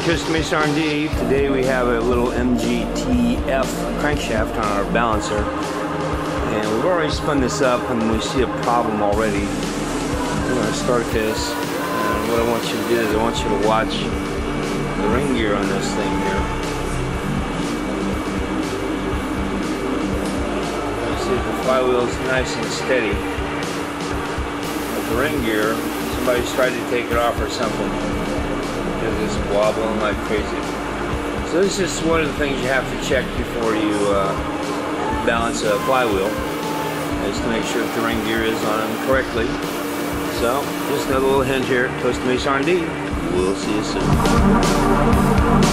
Costa Mesa R&D. Today we have a little MGTF crankshaft on our balancer. And we've already spun this up and we see a problem already. I'm going to start this. And what I want you to do is I want you to watch the ring gear on this thing here. You see if the flywheel is nice and steady. But the ring gear, somebody's tried to take it off or something wobbling like crazy. So this is one of the things you have to check before you uh, balance a flywheel, is to make sure the ring gear is on correctly. So, just another little hint here, Costa Mesa R&D. We'll see you soon.